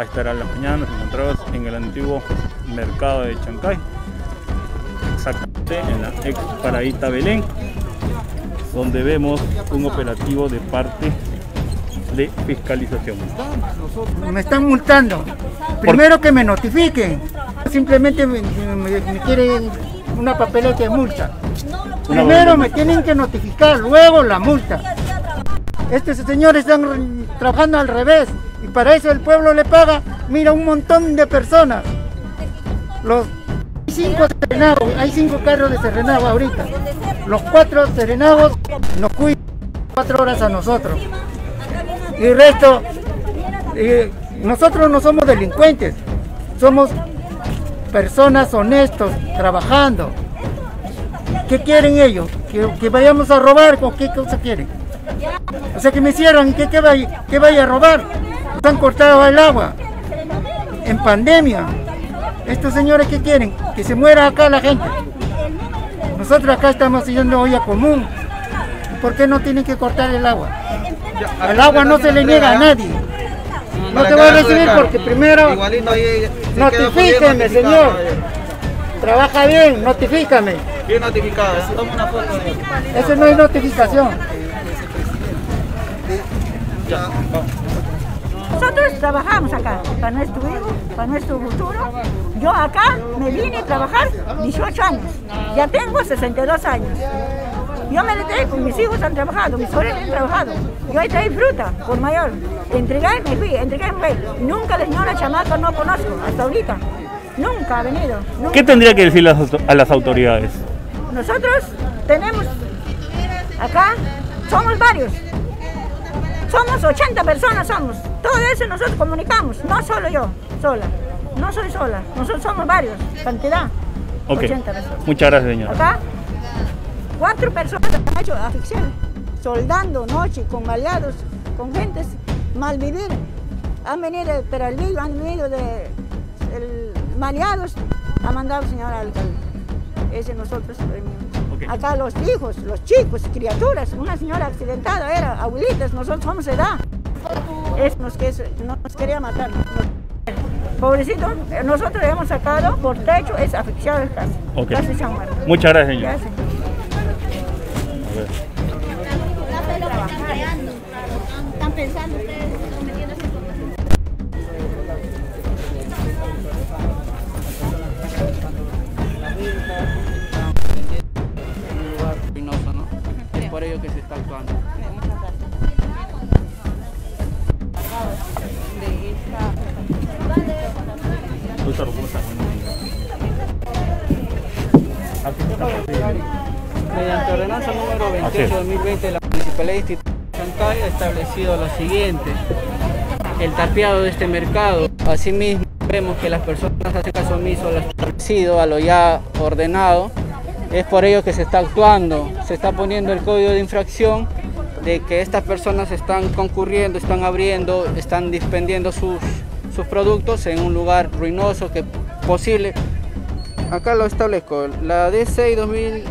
A esta la mañana nos encontramos en el antiguo mercado de Chancay, exactamente en la ex Paradita Belén, donde vemos un operativo de parte de fiscalización. Me están multando. Primero que me notifiquen. Simplemente me, me- quieren una papeleta de multa. Primero me tienen que notificar, luego la multa. Estos señores están trabajando al revés para eso el pueblo le paga, mira, un montón de personas. Los cinco serenagos, hay cinco carros de serenagos ahorita. Los cuatro serenagos nos cuidan cuatro horas a nosotros. Y el resto, nosotros no somos delincuentes, somos personas honestos, trabajando. ¿Qué quieren ellos? ¿Que, que vayamos a robar? ¿Con qué cosa quieren? O sea, que me cierran, ¿qué, qué, vaya, qué vaya a robar? Nos han cortado el agua en pandemia. Estos señores, ¿qué quieren? Que se muera acá la gente. Nosotros acá estamos haciendo olla común. ¿Por qué no tienen que cortar el agua? El agua no se le niega a nadie. No te voy a recibir porque primero notifíqueme, señor. eh. Trabaja bien, notifícame. Bien notificado. Toma una foto de Eso no es notificación. Nosotros trabajamos acá para nuestro hijo, para nuestro futuro. Yo acá me vine a trabajar 18 años. Ya tengo 62 años. Yo me con mis hijos han trabajado, mis sobrinos han trabajado. Yo ahí traí fruta por mayor. Entregué y me fui, entregué y me fui. Nunca la señora chamaca no conozco, hasta ahorita. Nunca ha venido. nunca. ¿Qué tendría que decir a las autoridades? Nosotros tenemos acá, somos varios. Somos 80 personas, somos. Todo eso nosotros comunicamos, no solo yo, sola. No soy sola, nosotros somos varios, cantidad. Ok, 80 personas. muchas gracias señora. Acá, cuatro personas han hecho afición, soldando noche con maleados, con gentes mal vivir. Han venido de Peralvillo, han venido de el, maleados, ha mandado el señor alcalde. Ese nosotros premiamos. Ok. Acá los hijos, los chicos, criaturas, una señora accidentada era, abuelitas, nosotros somos edad. Es nos, que nos quería matar. Pobrecito, nosotros le hemos sacado por techo, es asfixiado el caso. Ok. Casi se ha muerto. Muchas gracias señora. Gracias. A ver. Están pensando ustedes, están metiendo esa información. un lugar ruinoso, ¿no? Es por ello que se está actuando. Mediante ordenanza número 28 2020 de la Municipalidad Chancay ha establecido lo siguiente. El tapiado de este mercado. Asimismo, vemos que las personas hacen caso omiso a lo establecido, a lo ya ordenado. Es por ello que se está actuando. Se está poniendo el código de infracción de que estas personas están concurriendo, están abriendo, están dispendiendo sus, sus productos en un lugar ruinoso que posible. Acá lo establezco. La D6 2000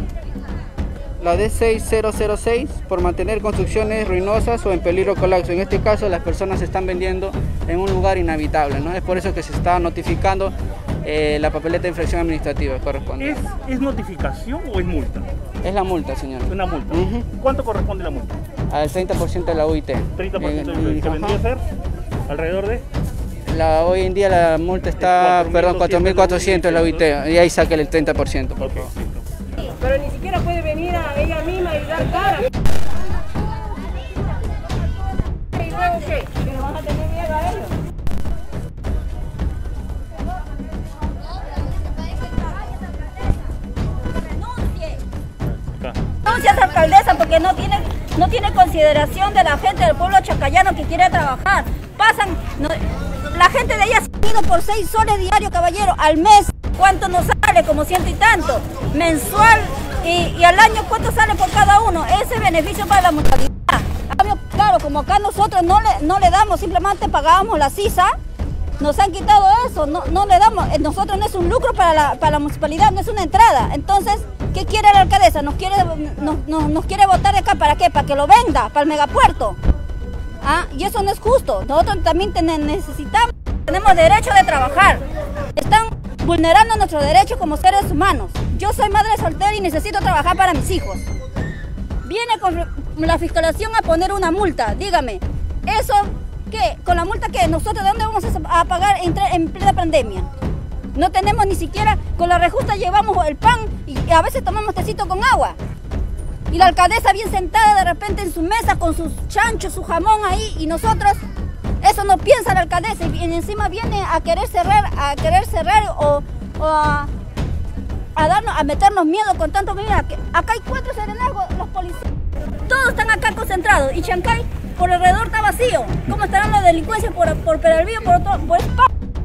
la D6006 por mantener construcciones ruinosas o en peligro de colapso. En este caso las personas se están vendiendo en un lugar inhabitable, ¿no? Es por eso que se está notificando eh, la papeleta de infracción administrativa corresponde. ¿Es, ¿Es notificación o es multa? Es la multa, señor. Una multa. ¿Cuánto corresponde la multa? Al 30% de la UIT. 30% Eh, de y- que vendría a ajá. ser alrededor de La, hoy en día la multa está, 4.200 perdón, 4.400 de la UIT y ahí saque el 30%. por favor. pero ni siquiera puede venir a ella misma y dar cara. ¿Y luego qué? ¿Que le van a tener miedo a ellos? Acá. Denuncia a esa alcaldesa porque no tiene, no tiene consideración de la gente del pueblo chacayano que quiere trabajar. Pasan, la gente de ella se ha por seis soles diarios, caballero, al mes. ¿Cuánto nos sale? Como ciento y tanto. Mensual y, al año, ¿cuánto sale por cada uno? Ese beneficio para la cambio, Claro, como acá nosotros no le, no le damos, simplemente pagábamos la CISA, nos han quitado eso, no, no le damos, eh, nosotros no es un lucro para la, para la municipalidad, no es una entrada. Entonces, ¿qué quiere la alcaldesa? ¿Nos quiere, nos, nos- nos quiere votar de acá para qué? Para que lo venda, para el megapuerto. Ah, y eso no es justo. Nosotros también necesitamos tenemos derecho de trabajar. Están vulnerando nuestros derechos como seres humanos. Yo soy madre soltera y necesito trabajar para mis hijos. Viene con la fiscalización a poner una multa. Dígame, ¿eso qué? ¿Con la multa que ¿Nosotros de dónde vamos a pagar en plena pandemia? No tenemos ni siquiera, con la rejusta llevamos el pan y a veces tomamos tecito con agua. Y la alcaldesa bien sentada de repente en su mesa con sus chanchos, su jamón ahí y nosotros, eso no piensa la alcaldesa y encima viene a querer cerrar, a querer cerrar o, a, darnos, a meternos miedo con tanto mira, que acá hay cuatro serenazgos, los policías, todos están acá concentrados y Chancay por alrededor está vacío. ¿Cómo estarán los delincuencias por, por Peralvillo, por otro, por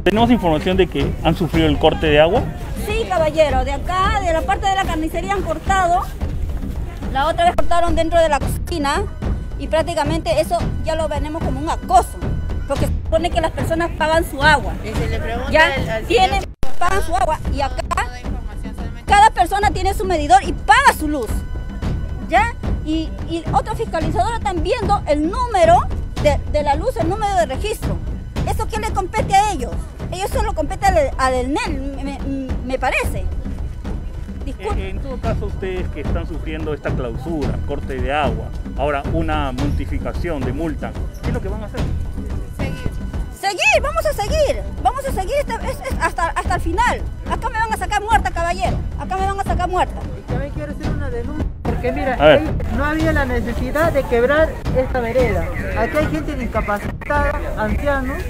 ¿Tenemos información de que han sufrido el corte de agua? Sí, caballero, de acá, de la parte de la carnicería han cortado la otra vez cortaron dentro de la cocina y prácticamente eso ya lo venemos como un acoso, porque se supone que las personas pagan su agua. ya tienen, pagan su agua y acá cada persona tiene su medidor y paga su luz. ¿Ya? Y, y otros fiscalizadores están viendo el número de, la luz, el número de registro. ¿Eso quién le compete a ellos? Ellos solo competen al, al NEL, me parece. Eh, en todo caso, ustedes que están sufriendo esta clausura, corte de agua, ahora una multificación de multa, ¿qué es lo que van a hacer? Seguir. Seguir, vamos a seguir. Vamos a seguir hasta, hasta el final. Acá me van a sacar muerta, caballero. Acá me van a sacar muerta. Y también quiero hacer una denuncia. Porque mira, no había la necesidad de quebrar esta vereda. Aquí hay gente discapacitada, ancianos,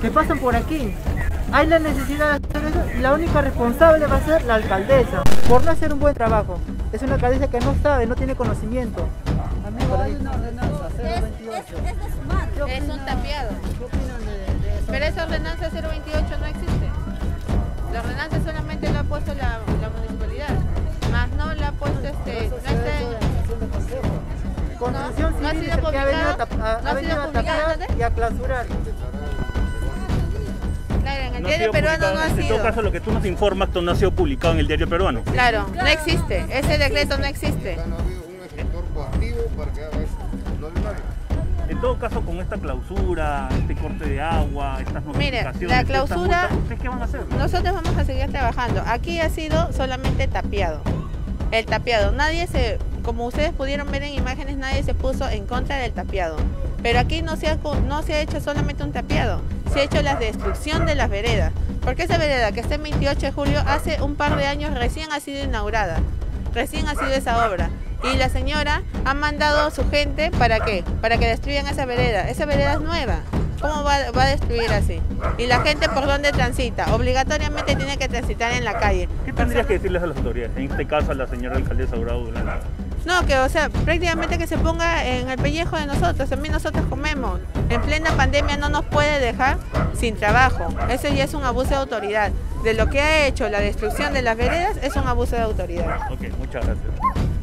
que pasan por aquí hay la necesidad de hacer la única responsable va a ser la alcaldesa por no hacer un buen trabajo. Es una alcaldesa que no sabe, no tiene conocimiento. Amigo, hay una ordenanza 028. Es, es, un tapiado. ¿Qué opinan de, eso? Pero esa ordenanza 028 no existe. La ordenanza solamente la ha puesto la, municipalidad, más no la ha puesto este... No, está en... Construcción no, civil no ha, que ha venido a, ha venido a tapiar y a clausurar en el diario peruano no ha sido. En todo caso, lo que tú nos informas no ha sido publicado en el diario peruano. Claro, no existe. Ese decreto no existe. En todo caso, con esta clausura, este corte de agua, estas notificaciones... Mire, la clausura... ¿Ustedes qué van a hacer? Nosotros vamos a seguir trabajando. Aquí ha sido solamente tapiado. El tapiado. Nadie se... Como ustedes pudieron ver en imágenes, nadie se puso en contra del tapiado. Pero aquí no se ha, no se ha hecho solamente un tapiado se ha hecho la destrucción de las veredas. Porque esa vereda que está en 28 de julio hace un par de años recién ha sido inaugurada. Recién ha sido esa obra. Y la señora ha mandado a su gente para qué? Para que destruyan esa vereda. Esa vereda es nueva. ¿Cómo va, a destruir así? Y la gente por dónde transita. Obligatoriamente tiene que transitar en la calle. ¿Qué tendrías que decirles a las autoridades? En este caso a la señora alcaldesa Aurora no, que o sea, prácticamente que se ponga en el pellejo de nosotros, también nosotros comemos. En plena pandemia no nos puede dejar sin trabajo. Eso ya es un abuso de autoridad. De lo que ha hecho la destrucción de las veredas es un abuso de autoridad. Ok, muchas gracias.